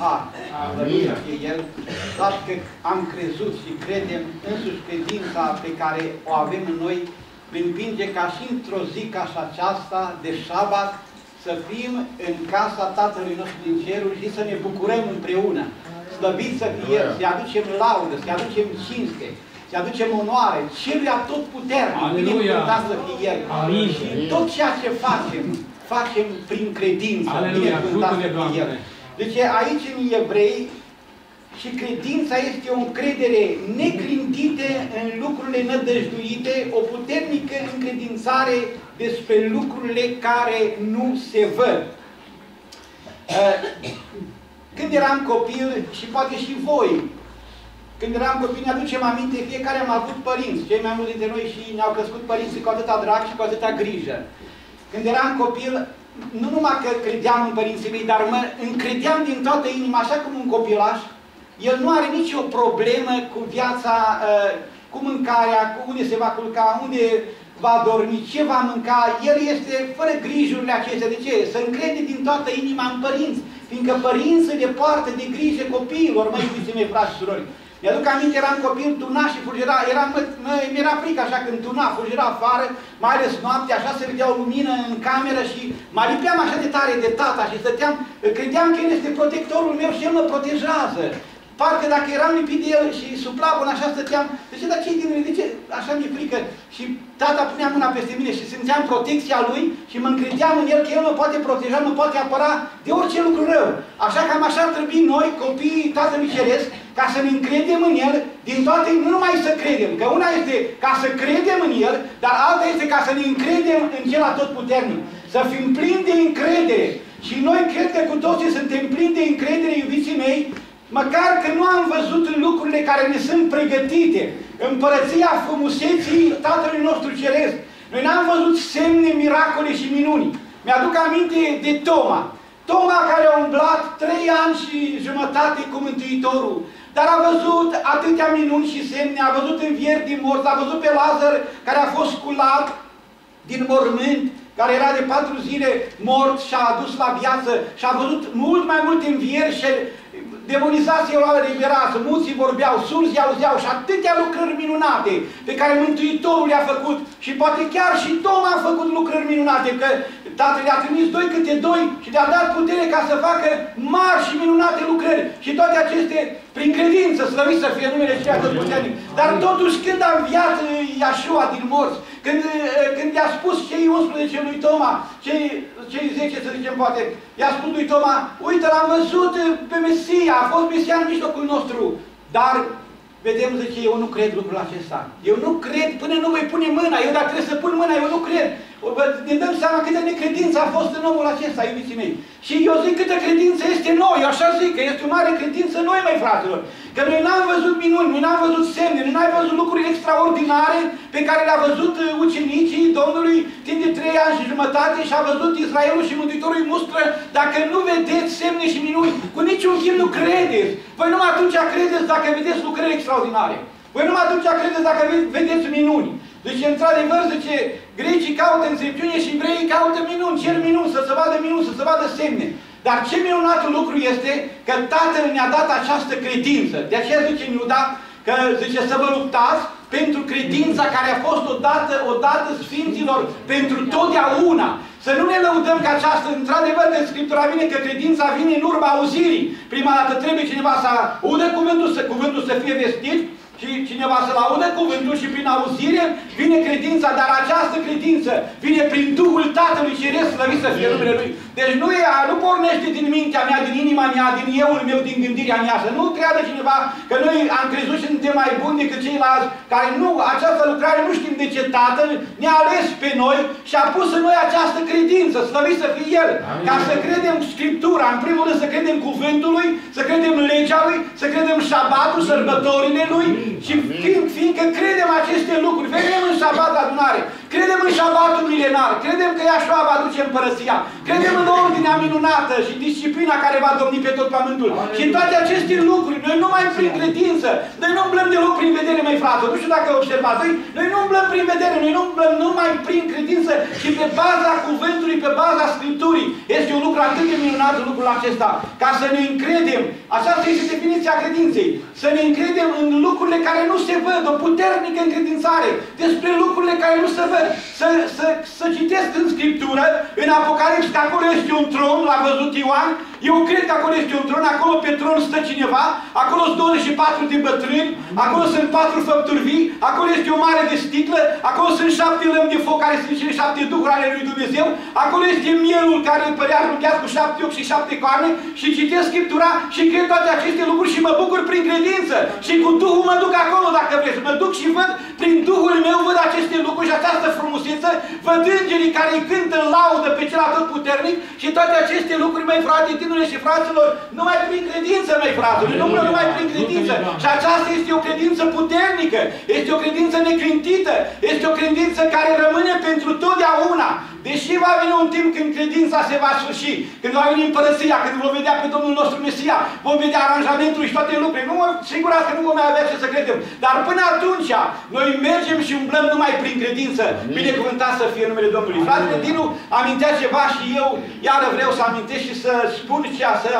har. Slăvit să fie El, doar că am crezut și credem însuși credința pe care o avem în noi, împinge ca și într-o zi ca și aceasta de șabat, să fim în casa Tatălui nostru din ceruri și să ne bucurăm împreună. Slăvit să fie El, să-i aducem laudă, să-i aducem cinste, să-i aducem onoare, celuia tot puternic, binecuvântat să fie El. Amin. Și tot ceea ce facem, facem prin credință, Aleluia, binecuvântat să ajută-ne, fie El. Doamne. Deci aici în evrei și credința este o încredere neclintită în lucrurile nădăjduite, o puternică încredințare despre lucrurile care nu se văd. Uh, Când eram copil, și poate și voi, când eram copil, ne aducem aminte, fiecare am avut părinți, cei mai mulți dintre noi și ne-au crescut părinții cu atâta drag și cu atâta grijă. Când eram copil, nu numai că credeam în părinții mei, dar mă încredeam din toată inima, așa cum un copilaș, el nu are nicio problemă cu viața, uh, cu mâncarea, cu unde se va culca, unde va dormi, ce va mânca. El este fără grijurile acestea. De ce? Să încrede din toată inima în părinți, fiindcă părinții le poartă de grijă copiilor, mă iubiții mei, frați și surori. Mi-aduc aminte, eram copil, tuna și fulgera, era, mă, mă, mi-era frică așa când tuna, fulgera afară, mai ales noaptea, așa se vedea o lumină în cameră și mă lipeam așa de tare de tata și stăteam, credeam că el este protectorul meu și el mă protejează. Parcă dacă eram lipit de el și sub plapon, așa stăteam, de ce, dar ce din de ce, așa mi-e frică? Și tata punea mâna peste mine și simțeam protecția lui și mă încredeam în el că el mă poate proteja, mă poate apăra de orice lucru rău. Așa că așa ar trebui noi, copiii Tatălui Ceresc, ca să ne încredem în El, din toate, nu numai să credem, că una este ca să credem în El, dar alta este ca să ne încredem în Cel Atotputernic. Să fim plini de încredere. Și noi cred că cu toții suntem plini de încredere, iubiții mei, Măcar că nu am văzut lucrurile care ne sunt pregătite, împărăția frumuseții Tatălui nostru Ceresc. Noi n-am văzut semne, miracole și minuni. Mi-aduc aminte de Toma. Toma care a umblat trei ani și jumătate cu Mântuitorul. Dar a văzut atâtea minuni și semne, a văzut învieri din morți, a văzut pe Lazar care a fost sculat din mormânt, care era de patru zile mort și a adus la viață și a văzut mult mai multe învieri și demonizații erau eliberată, mulți vorbeau, surzi auzeau și atâtea lucrări minunate pe care Mântuitorul le-a făcut și poate chiar și Toma a făcut lucrări minunate, că Tatăl le-a trimis doi câte doi și le-a dat putere ca să facă mari și minunate lucrări. Și toate aceste prin credință, slăvit să fie numele Cea Puternic. Dar totuși când a înviat Iașua din morți, când, când i-a spus cei 11 lui Toma, cei, cei 10 să zicem poate, i-a spus lui Toma, uite l-am văzut pe Mesia, a fost Mesia în mijlocul nostru, dar vedem, zice, eu nu cred lucrul acesta. Eu nu cred până nu voi pune mâna. Eu dacă trebuie să pun mâna, eu nu cred. Ne dăm seama câtă necredință a fost în omul acesta, iubiții mei. Și eu zic câtă credință este noi, eu așa zic, că este o mare credință noi, mai fraților. Că noi n-am văzut minuni, noi n-am văzut semne, noi n-am văzut lucruri extraordinare pe care le-a văzut uh, ucenicii Domnului timp de trei ani și jumătate și a văzut Israelul și Mântuitorul îi mustră, dacă nu vedeți semne și minuni, cu niciun chip nu credeți. Voi numai atunci credeți dacă vedeți lucrări extraordinare. Voi numai atunci credeți dacă vedeți minuni. Deci, într-adevăr, zice, grecii caută înțelepciune și evreii caută minuni, cer minuni, să se vadă minuni, să se vadă semne. Dar ce minunat lucru este că Tatăl ne-a dat această credință. De aceea zice Iuda că zice să vă luptați pentru credința care a fost odată, odată Sfinților pentru totdeauna. Să nu ne lăudăm că această, într-adevăr, în Scriptura vine că credința vine în urma auzirii. Prima dată trebuie cineva să audă cuvântul, să cuvântul să fie vestit, și cineva să-L audă cuvântul și prin auzire vine credința, dar această credință vine prin Duhul Tatălui Ceresc, slăvit să fie numele Lui. Deci nu, e, nu pornește din mintea mea, din inima mea, din euul meu, din gândirea mea, să nu creadă cineva că noi am crezut și suntem mai buni decât ceilalți, care nu, această lucrare nu știm de ce Tatăl ne-a ales pe noi și a pus în noi această credință, slăvit să fie El, Amin. ca să credem Scriptura, în primul rând să credem cuvântul Lui, să credem legea Lui, să credem șabatul, sărbătorile Lui, și fiind, fiindcă credem aceste lucruri, venim în sabat la adunare Credem în șabatul milenar, credem că Iașua va duce împărăția, credem în ordinea minunată și disciplina care va domni pe tot pământul. Și în toate aceste lucruri, noi numai prin credință, noi nu umblăm deloc prin vedere, mai frate. Nu știu dacă observați, noi, noi nu umblăm prin vedere, noi nu umblăm numai prin credință, și pe baza cuvântului, pe baza Scripturii. Este un lucru atât de minunat lucrul acesta, ca să ne încredem. Aceasta este definiția credinței. Să ne încredem în lucrurile care nu se văd, o puternică încredințare despre lucrurile care nu se văd. Să, să, să citesc în Scriptură, în Apocalips, că acolo este un tron, l-a văzut Ioan, eu cred că acolo este un tron, acolo pe tron stă cineva, acolo sunt 24 de bătrâni, acolo sunt patru făpturi vii, acolo este o mare de sticlă, acolo sunt șapte lămi de foc care sunt cele șapte duhuri ale lui Dumnezeu, acolo este mielul care îl părea aruncheat cu șapte ochi și șapte coarne și citesc Scriptura și cred toate aceste lucruri și mă bucur prin credință și cu Duhul mă duc acolo dacă vreți, mă duc și văd prin Duhul meu, văd aceste lucruri și această frumusețe, văd îngerii care îi cântă în laudă pe cel atât puternic și toate aceste lucruri, mai frate, tinule și fraților, numai prin credință, mai fraților, nu numai prin credință. Și aceasta este o credință puternică, este o credință neclintită, este o credință care rămâne pentru totdeauna. Deși va veni un timp când credința se va sfârși, când va veni împărăția, când vom vedea pe Domnul nostru Mesia, vom vedea aranjamentul și toate lucrurile. Nu, sigur că nu vom mai avea ce să credem. Dar până atunci, noi mergem și umblăm numai prin credință. Binecuvântat să fie numele Domnului. Fratele Dinu amintea ceva și eu iară vreau să amintesc și să spun ceea, să,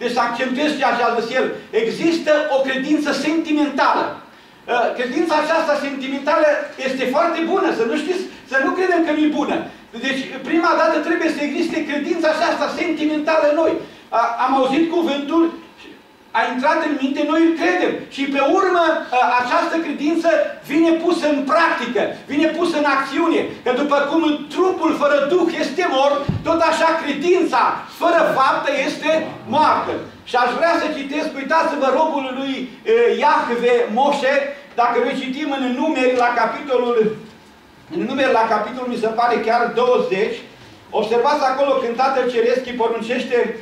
deci să accentuez ceea ce a zis el. Există o credință sentimentală. Uh, credința aceasta sentimentală este foarte bună, să nu știți, să nu credem că nu e bună. Deci, prima dată trebuie să existe credința aceasta sentimentală în noi. Am auzit cuvântul, a intrat în minte, noi îl credem. Și pe urmă această credință vine pusă în practică, vine pusă în acțiune. Că după cum trupul fără Duh este mort, tot așa credința fără faptă este moartă. Și aș vrea să citesc, uitați-vă robul lui Iahve Moșe, dacă noi citim în numeri la capitolul în numeri la capitolul, mi se pare chiar 20, observați acolo când Tatăl Ceresc îi poruncește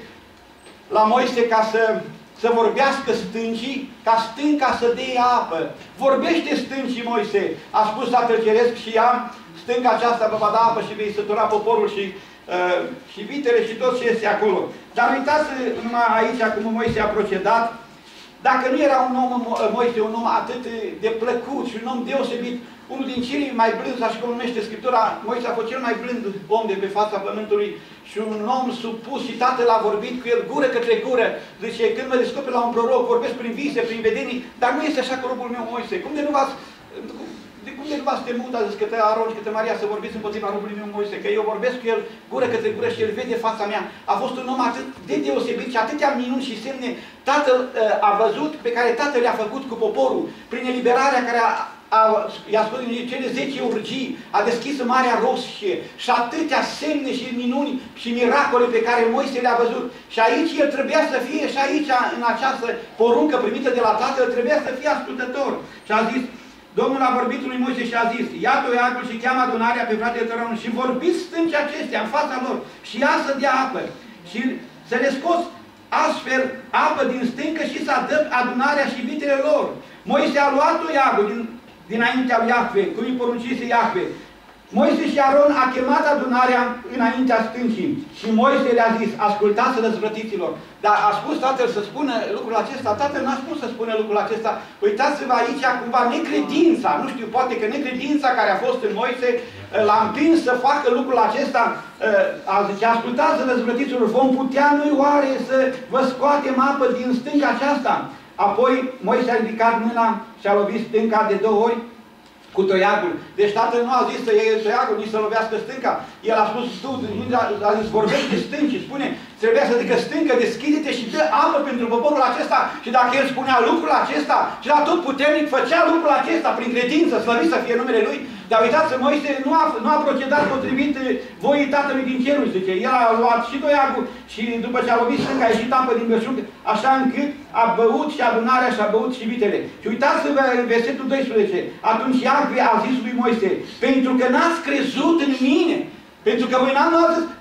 la Moise ca să, să vorbească stâncii, ca stânca să dea apă. Vorbește stâncii, Moise, a spus Tatăl Ceresc și ea, stânca aceasta vă va da apă și vei sătura poporul și, uh, și vitele și tot ce este acolo. Dar uitați numai aici cum Moise a procedat, dacă nu era un om, Moise, un om atât de plăcut și un om deosebit, unul din cei mai blânzi, așa cum numește Scriptura, Moise a fost cel mai blând om de pe fața pământului și un om supus și tatăl a vorbit cu el gură către gură. Zice, când mă descoperi la un proroc, vorbesc prin vise, prin vedenii, dar nu este așa cu robul meu Moise. Cum de nu v-ați de cum de nu v-ați temut, a zis către Aron și către Maria să vorbiți împotriva robului meu Moise, că eu vorbesc cu el gură către gură și el vede fața mea. A fost un om atât de deosebit și atâtea minuni și semne tatăl uh, a văzut, pe care tatăl le-a făcut cu poporul, prin eliberarea care a, i-a spus cele 10 urgii, a deschis Marea Roșie și atâtea semne și minuni și miracole pe care Moise le-a văzut. Și aici el trebuia să fie, și aici, în această poruncă primită de la Tatăl, trebuia să fie ascultător. Și a zis, Domnul a vorbit lui Moise și a zis, ia toiagul și cheamă adunarea pe fratele tău și vorbiți stânci acestea în fața lor și ia să dea apă. Și să le scos astfel apă din stâncă și să adă adunarea și vitele lor. Moise a luat toiagul din dinaintea lui Iahve, cum îi poruncise Iahve. Moise și Aron a chemat adunarea înaintea stâncii și Moise le-a zis, ascultați răzvrătiților. Dar a spus tatăl să spună lucrul acesta, tatăl n-a spus să spună lucrul acesta. Uitați-vă aici cumva necredința, nu știu, poate că necredința care a fost în Moise l-a împins să facă lucrul acesta. A zice, ascultați răzvrătiților, vom putea noi oare să vă scoatem apă din stânga aceasta? Apoi Moise a ridicat mâna și a lovit stânca de două ori cu toiagul. Deci tatăl nu a zis să iei toiagul, nici să lovească stânca. El a spus, tu, a zis, vorbește stânci, spune, trebuia să zică stâncă, deschide-te și dă apă pentru poporul acesta. Și dacă el spunea lucrul acesta, și la tot puternic făcea lucrul acesta prin credință, slăvit să fie numele lui, dar uitați, Moise nu a, nu a procedat potrivit voii Tatălui din cerul, zice. El a luat și doiagul și după ce a lovit stânca a ieșit apă din belșug, așa încât a băut și adunarea și a băut și vitele. Și uitați-vă versetul 12. Atunci Iahve a zis lui Moise, pentru că n-ați crezut în mine, Pentru că voi n-am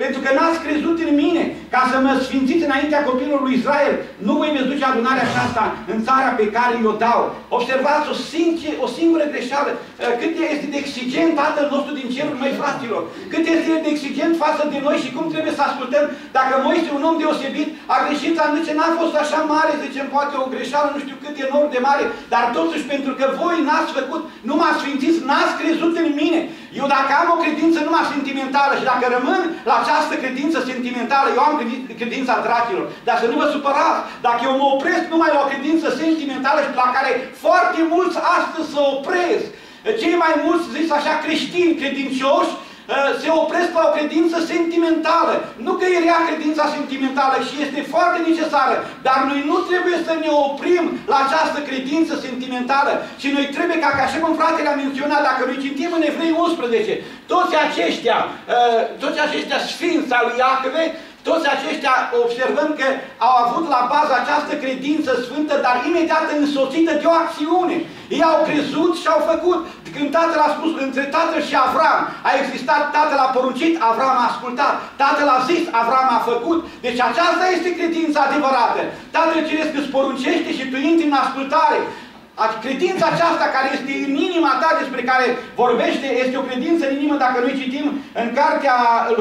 pentru că n-ați crezut în mine, ca să mă sfințiți înaintea copilului lui Israel. Nu voi veți duce adunarea aceasta în țara pe care i-o dau. Observați o, sincer, o singură greșeală. Uh, cât este de exigent Tatăl nostru din cerul, mai fraților. Cât este de exigent față de noi și cum trebuie să ascultăm. Dacă Moise, un om deosebit, a greșit, am zice, n-a fost așa mare, zicem, poate o greșeală, nu știu cât enorm de mare, dar totuși pentru că voi n-ați făcut, nu m-ați sfințit, n-ați crezut în mine. Eu dacă am o credință numai sentimentală și dacă rămân la această credință sentimentală, eu am credința drachilor. Dar să nu vă supărați, dacă eu mă opresc numai la o credință sentimentală și la care foarte mulți astăzi să opresc, cei mai mulți, zis așa, creștini credincioși, Uh, se opresc la o credință sentimentală. Nu că e rea credința sentimentală și este foarte necesară, dar noi nu trebuie să ne oprim la această credință sentimentală, ci noi trebuie, ca, ca așa cum fratele a menționat, dacă noi citim în Evrei 11, toți aceștia, uh, toți aceștia sfinți al lui Iacove, toți aceștia observăm că au avut la bază această credință sfântă, dar imediat însoțită de o acțiune. Ei au crezut și au făcut. Când tatăl a spus între tatăl și Avram, a existat, tatăl a poruncit, Avram a ascultat, tatăl a zis, Avram a făcut. Deci aceasta este credința adevărată. Tatăl Ceresc îți poruncește și tu intri în ascultare. Credința aceasta care este în inima ta despre care vorbește, este o credință în inimă, dacă noi citim în cartea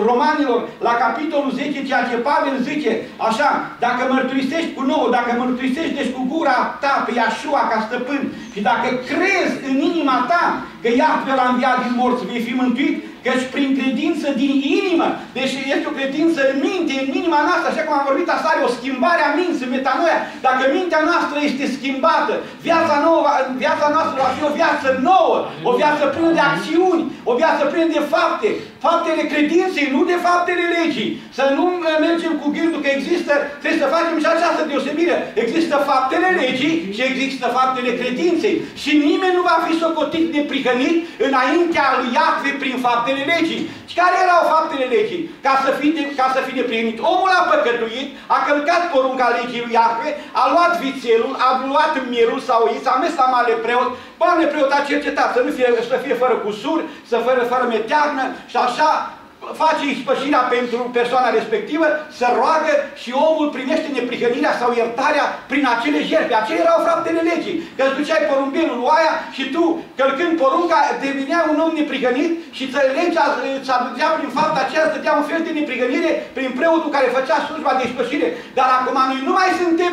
Romanilor, la capitolul 10, ceea ce Pavel zice, așa, dacă mărturisești cu nou, dacă mărturisești deci cu gura ta pe Iașua ca stăpân și dacă crezi în inima ta că Iahve l-a înviat din morți, vei fi mântuit, Căci prin credință din inimă, deși este o credință în minte, în inima noastră, așa cum am vorbit aseară, o schimbare a minții, metanoia, dacă mintea noastră este schimbată, viața, nouă, viața noastră va fi o viață nouă, o viață plină de acțiuni, o viață plină de fapte, faptele credinței, nu de faptele legii. Să nu mergem cu gândul că există, trebuie să facem și această deosebire. Există faptele legii și există faptele credinței. Și nimeni nu va fi socotit neprihănit înaintea lui Iacve prin faptele legii. Și care erau faptele legii? Ca să fie, de, ca să fie deplinit. Omul a păcătuit, a călcat porunca legii lui Iacve, a luat vițelul, a luat mielul sau i s-a mers la mare preot, mare preot a cercetat să nu fie, să fie fără cusuri, să fără, fără meteagnă și așa face ispășirea pentru persoana respectivă, se roagă și omul primește neprihănirea sau iertarea prin acele jertfe. Aceia erau faptele legii. Că îți duceai porumbelul oaia și tu, călcând porunca, devenea un om neprihănit și legea îți aducea prin fapta aceea, stătea un fel de neprihănire prin preotul care făcea slujba de ispășire. Dar acum noi nu mai suntem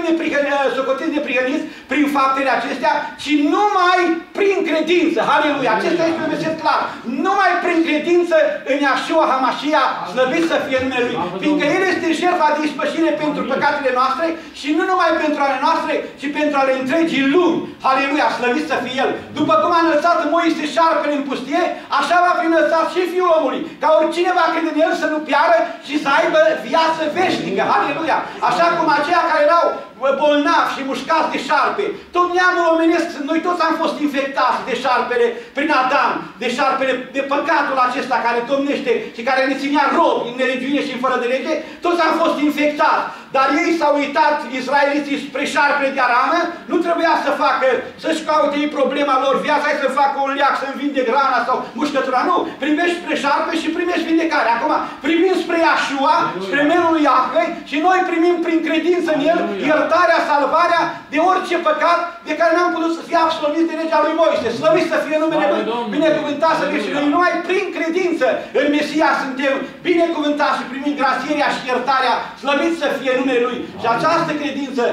socotiți neprihăniți prin faptele acestea, ci numai prin credință. Haleluia! Acesta este un verset clar. Numai prin credință în Iașua Hamașia, slăvit să fie numele Lui. Fiindcă El este jertfa de ispășire pentru păcatele noastre și nu numai pentru ale noastre, ci pentru ale întregii lumi. Haleluia, slăvit să fie El. După cum a înălțat Moise șarpele în pustie, așa va fi înălțat și Fiul omului. Ca oricine va crede în El să nu piară și să aibă viață veșnică. Haleluia. Așa cum aceia care erau bolnavi și mușcați de șarpe. Tot neamul omenesc, noi toți am fost infectați de șarpele prin Adam, de șarpele, de păcatul acesta care domnește și care ne ținea rob în nelegiune și în fără de lege, toți am fost infectați. Dar ei s-au uitat, israeliții, spre șarpele de aramă, nu trebuia să facă, să-și caute ei problema lor, viața, hai să facă un leac, să vindec rana sau mușcătura, nu. Primești spre șarpe și primești vindecare. Acum, primim spre Iașua, spre melul lui Iahve și noi primim prin credință în El iertarea, salvarea de orice păcat de care n-am putut să fie absolvit de legea lui Moise. Slăvit să fie numele Lui, binecuvântat să fie și noi numai prin credință în Mesia suntem binecuvântați și primim gracierea și iertarea, slăvit să fie numele Lui. Și această credință,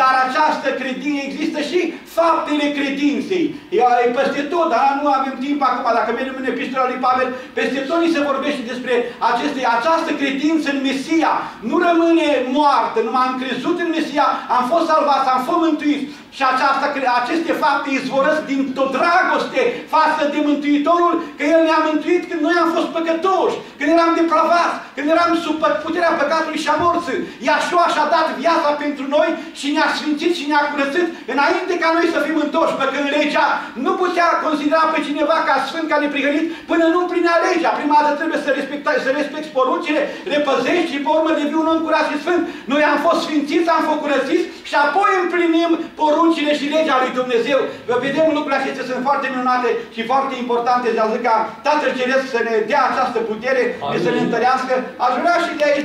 dar această credință există și faptele credinței. E peste tot, dar nu avem timp acum, dacă mergem în epistola lui Pavel, peste tot ni se vorbește despre aceste, această credință în Mesia. Nu rămâne moartă, numai am crezut în Mesia, am fost salvați, am fost mântuiți. Și aceasta, aceste fapte izvorăsc din tot dragoste față de Mântuitorul, că El ne-a mântuit când noi am fost păcătoși, când eram depravați, când eram sub puterea păcatului și a morții. Iașua și-a dat viața pentru noi și ne-a sfințit și ne-a curățit înainte ca noi să fim întorși, că în legea nu putea considera pe cineva ca sfânt, ca neprihănit până nu împlinea legea. Prima dată trebuie să, respecta, să respecti poruncile, le păzești și pe urmă devii un om curat și sfânt. Noi am fost sfințiți, am fost curățiți și apoi împlinim poruncile și legea lui Dumnezeu. Vă vedem lucrurile acestea sunt foarte minunate și foarte importante. De a zic ca Tatăl Ceresc să ne dea această putere, să ne întărească. Aș vrea și de aici